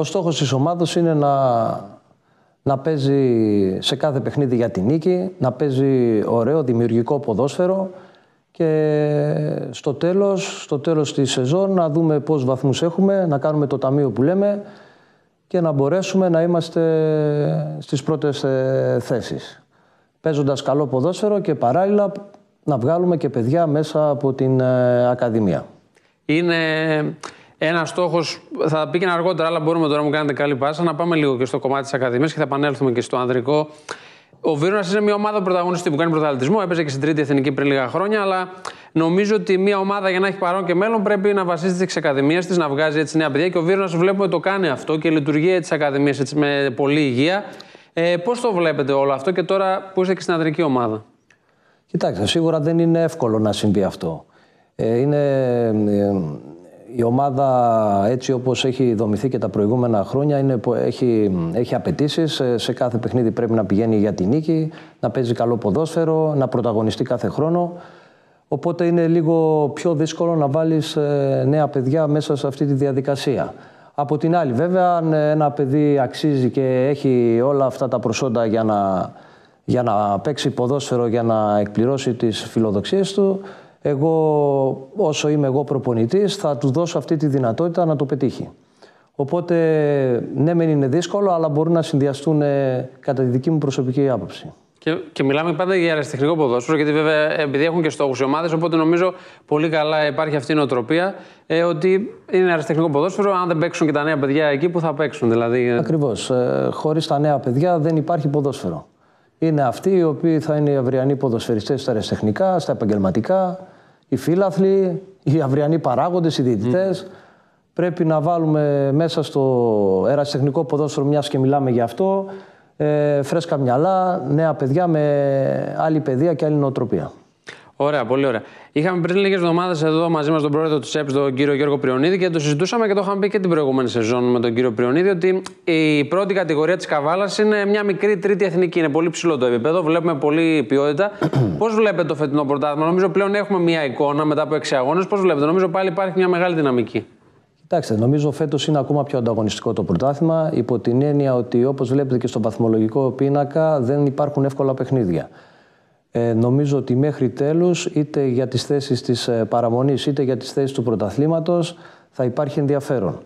Ο στόχος της ομάδος είναι να, να παίζει σε κάθε παιχνίδι για την νίκη, να παίζει ωραίο δημιουργικό ποδόσφαιρο και στο τέλος, στο τέλος της σεζόν να δούμε πόσους βαθμούς έχουμε, να κάνουμε το ταμείο που λέμε και να μπορέσουμε να είμαστε στις πρώτες ε, θέσεις. Παίζοντας καλό ποδόσφαιρο και παράλληλα να βγάλουμε και παιδιά μέσα από την ε, Ακαδημία. Είναι ένας στόχος, θα πήγαινα αργότερα, αλλά μπορούμε τώρα να μου κάνετε καλή πάσα, να πάμε λίγο και στο κομμάτι της Ακαδημίας και θα επανέλθουμε και στο ανδρικό. Ο Βίρονας είναι μια ομάδα πρωταγωνιστή που κάνει πρωταθλητισμό. Έπαιζε και στην τρίτη εθνική πριν λίγα χρόνια. Αλλά νομίζω ότι μια ομάδα για να έχει παρόν και μέλλον πρέπει να βασίζεται στις ακαδημίες της, να βγάζει έτσι νέα παιδιά. Και ο Βίρονας βλέπουμε το κάνει αυτό και λειτουργεί τι ακαδημίες με πολλή υγεία. Ε, Πώς το βλέπετε όλο αυτό και τώρα που είστε και στην ανδρική ομάδα; Κοιτάξτε, σίγουρα δεν είναι εύκολο να συμβεί αυτό. Ε, είναι, ε, η ομάδα έτσι όπως έχει δομηθεί και τα προηγούμενα χρόνια είναι, έχει, έχει απαιτήσεις. Σε, κάθε παιχνίδι πρέπει να πηγαίνει για τη νίκη, να παίζει καλό ποδόσφαιρο, να πρωταγωνιστεί κάθε χρόνο. Οπότε είναι λίγο πιο δύσκολο να βάλεις ε, νέα παιδιά μέσα σε αυτή τη διαδικασία. Από την άλλη βέβαια αν ένα παιδί αξίζει και έχει όλα αυτά τα προσόντα για να, για να παίξει ποδόσφαιρο, για να εκπληρώσει τις φιλοδοξίες του, εγώ όσο είμαι εγώ προπονητής θα του δώσω αυτή τη δυνατότητα να το πετύχει. Οπότε ναι μεν είναι δύσκολο αλλά μπορούν να συνδυαστούν ε, κατά τη δική μου προσωπική άποψη. Και, και μιλάμε πάντα για αεραστεχνικό ποδόσφαιρο, γιατί βέβαια επειδή έχουν και στόχους οι ομάδες, οπότε νομίζω πολύ καλά υπάρχει αυτή η νοοτροπία ε, ότι είναι αεραστεχνικό ποδόσφαιρο. Αν δεν παίξουν και τα νέα παιδιά εκεί που θα παίξουν. Δηλαδή... Ακριβώς. Ε, Χωρίς τα νέα παιδιά δεν υπάρχει ποδόσφαιρο. Είναι αυτοί οι οποίοι θα είναι οι αυριανοί ποδοσφαιριστές στα αεραστεχνικά, στα επαγγελματικά οι φίλαθλοι, οι αυριανοί παράγοντες, οι διαιτητές. Πρέπει να βάλουμε μέσα στο ερασιτεχνικό ποδόσφαιρο, μιας και μιλάμε γι' αυτό, ε, φρέσκα μυαλά, νέα παιδιά με άλλη παιδεία και άλλη νοοτροπία. Ωραία, πολύ ωραία. Είχαμε πριν λίγες εβδομάδες εδώ μαζί μας τον πρόεδρο του ΣΕΠ, τον κύριο Γιώργο Πριονίδη, και το συζητούσαμε και το είχαμε πει και την προηγούμενη σεζόν με τον κύριο Πριονίδη, ότι η πρώτη κατηγορία της Καβάλας είναι μια μικρή τρίτη εθνική. Είναι πολύ ψηλό το επίπεδο, βλέπουμε πολύ ποιότητα. Πώς βλέπετε το φετινό πρωτάθλημα, Νομίζω πλέον έχουμε μια εικόνα μετά από έξι αγώνες. Πώς βλέπετε, Νομίζω πάλι υπάρχει μια μεγάλη δυναμική. Κοιτάξτε, νομίζω φέτος είναι ακόμα πιο ανταγωνιστικό το πρωτάθλημα, υπό την έννοια ότι όπως βλέπετε και στο βαθμολογικό πίνακα δεν υπάρχουν εύκολα παιχνίδια. Ε, νομίζω ότι μέχρι τέλους, είτε για τις θέσεις της ε, παραμονής, είτε για τις θέσεις του πρωταθλήματος, θα υπάρχει ενδιαφέρον.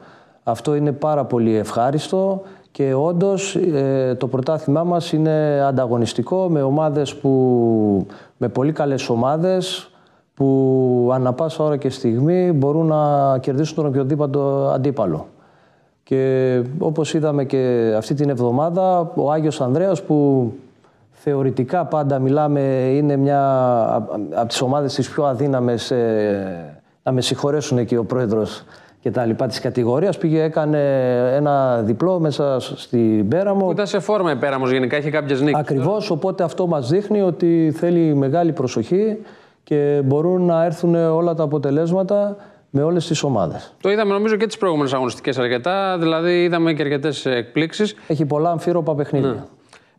Αυτό είναι πάρα πολύ ευχάριστο και όντως ε, το πρωτάθλημά μας είναι ανταγωνιστικό με ομάδες που, με πολύ καλές ομάδες που ανά πάσα ώρα και στιγμή μπορούν να κερδίσουν τον οποιοδήποτε αντίπαλο. Και όπως είδαμε και αυτή την εβδομάδα, ο Άγιος Ανδρέας που θεωρητικά πάντα μιλάμε, είναι μια από τις ομάδες τις πιο αδύναμες, ε, να με συγχωρέσουν και ο πρόεδρος και τα λοιπά της κατηγορίας, πήγε έκανε ένα διπλό μέσα στην Πέραμο. Που ήταν σε φόρμα η Πέραμος γενικά, είχε κάποιες νίκες. Ακριβώς, οπότε αυτό μας δείχνει ότι θέλει μεγάλη προσοχή και μπορούν να έρθουν όλα τα αποτελέσματα με όλες τις ομάδες. Το είδαμε νομίζω και τις προηγούμενες αγωνιστικές αρκετά, δηλαδή είδαμε και αρκετές εκπλήξεις. Έχει πολλά αμφίροπα παιχνίδια. Ναι.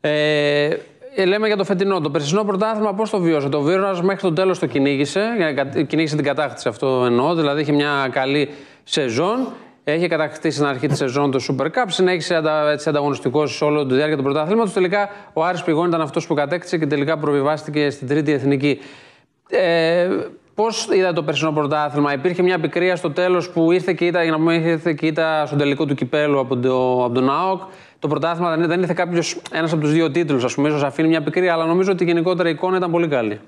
Ε, ε, λέμε για το φετινό. Το περσινό πρωτάθλημα πώς το βίωσε. Το Βίρονα μέχρι το τέλος το κυνήγησε. Κυνήγησε την κατάκτηση, αυτό εννοώ. Δηλαδή είχε μια καλή σεζόν. Έχει κατακτήσει στην αρχή της σεζόν το Super Cup. Συνέχισε έτσι ανταγωνιστικός σε όλο τη διάρκεια του πρωτάθληματος. Τελικά ο Άρης Πηγών ήταν αυτός που κατέκτησε και τελικά προβιβάστηκε στην τρίτη εθνική. Ε, Πώς είδα το περσινό πρωτάθλημα, Υπήρχε μια πικρία στο τέλος που ήρθε και ήταν, για να πούμε, ήρθε και ήταν στον τελικό του κυπέλου από, το, από τον ΑΟΚ το πρωτάθλημα δεν, δεν ήρθε κάποιος ένας από τους δύο τίτλους, ας πούμε, ίσως αφήνει μια πικρία, αλλά νομίζω ότι η γενικότερα εικόνα ήταν πολύ καλή.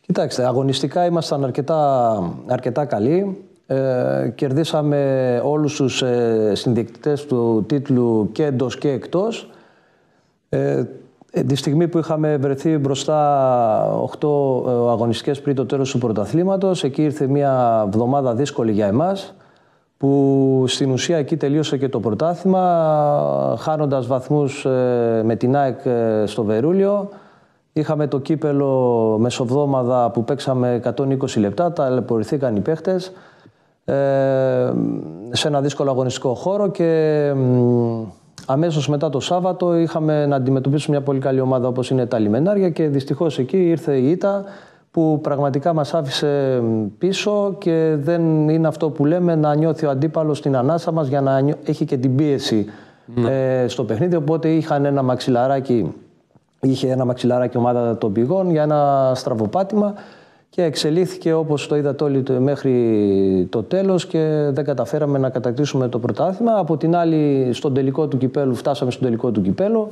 Κοιτάξτε, αγωνιστικά ήμασταν αρκετά, αρκετά καλοί. Ε, κερδίσαμε όλους τους ε, συνδιεκτητές του τίτλου και εντός και εκτός. Ε, τη στιγμή που είχαμε βρεθεί μπροστά 8 ε, αγωνιστικές πριν το τέλος του πρωταθλήματος, εκεί ήρθε μια εβδομάδα δύσκολη για εμάς που στην ουσία εκεί τελείωσε και το πρωτάθλημα, χάνοντας βαθμούς ε, με την ΑΕΚ ε, στο Βερούλιο. Είχαμε το κύπελο μεσοβδόμαδα που παίξαμε 120 λεπτά, ταλαιπωρηθήκαν οι παίχτες ε, σε ένα δύσκολο αγωνιστικό χώρο και αμέσως μετά το Σάββατο είχαμε να αντιμετωπίσουμε μια πολύ καλή ομάδα όπως είναι τα Λιμενάρια και δυστυχώς εκεί ήρθε η ήττα που πραγματικά μας άφησε πίσω και δεν είναι αυτό που λέμε να νιώθει ο αντίπαλος στην ανάσα μας για να έχει και την πίεση ναι. ε, στο παιχνίδι. Οπότε είχαν ένα μαξιλαράκι, είχε ένα μαξιλαράκι ομάδα των πηγών για ένα στραβοπάτημα και εξελίχθηκε όπως το είδατε όλοι μέχρι το τέλος και δεν καταφέραμε να κατακτήσουμε το πρωτάθλημα. Από την άλλη στον τελικό του κυπέλου φτάσαμε στον τελικό του κυπέλου